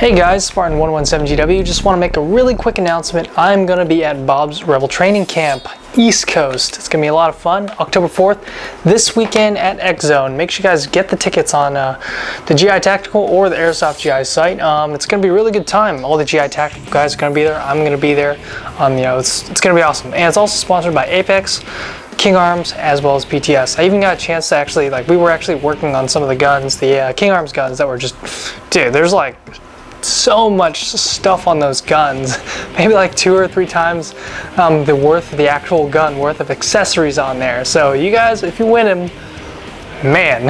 Hey guys, Spartan117GW. Just want to make a really quick announcement. I'm going to be at Bob's Rebel Training Camp, East Coast. It's going to be a lot of fun. October 4th, this weekend at X Zone. Make sure you guys get the tickets on uh, the GI Tactical or the Airsoft GI site. Um, it's going to be a really good time. All the GI Tactical guys are going to be there. I'm going to be there. Um, you know, it's, it's going to be awesome. And it's also sponsored by Apex. King Arms as well as PTS. I even got a chance to actually, like, we were actually working on some of the guns, the uh, King Arms guns that were just, dude, there's like so much stuff on those guns. Maybe like two or three times um, the worth of the actual gun, worth of accessories on there. So you guys, if you win them, man,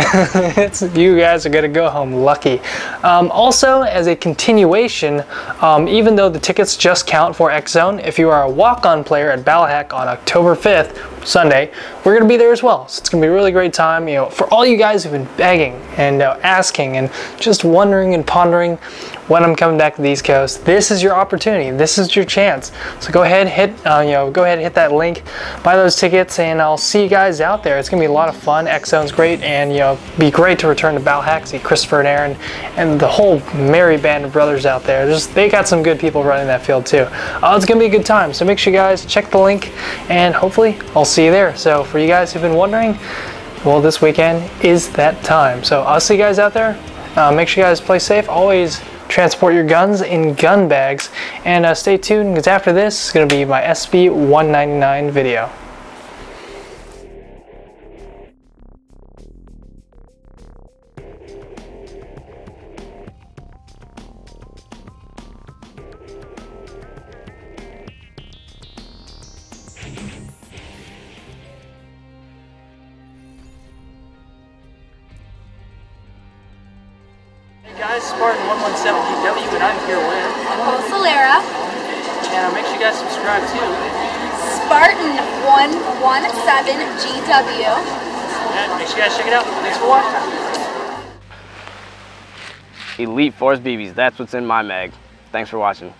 you guys are gonna go home lucky. Um, also, as a continuation, um, even though the tickets just count for X Zone, if you are a walk-on player at Ballahack on October 5th, Sunday, we're gonna be there as well. So it's gonna be a really great time. You know, for all you guys who've been begging and uh, asking and just wondering and pondering when I'm coming back to the East Coast, this is your opportunity. This is your chance. So go ahead, hit, uh, you know, go ahead and hit that link, buy those tickets, and I'll see you guys out there. It's gonna be a lot of fun. X Zone's great, and you know, be great to return to Ballahack, see Christopher and Aaron, and the whole merry band of brothers out there. Just they got some good people running that field too. Uh, it's gonna be a good time. So make sure you guys check the link, and hopefully I'll see you there. So for you guys who've been wondering, well, this weekend is that time. So I'll see you guys out there. Uh, make sure you guys play safe. Always transport your guns in gun bags. And uh, stay tuned because after this is going to be my SB 199 video. Guys, Spartan 117GW, and I'm here with Nicole Salera. And uh, make sure you guys subscribe too. Spartan 117GW. And make sure you guys check it out. Thanks for watching. Elite Force BBs, that's what's in my mag. Thanks for watching.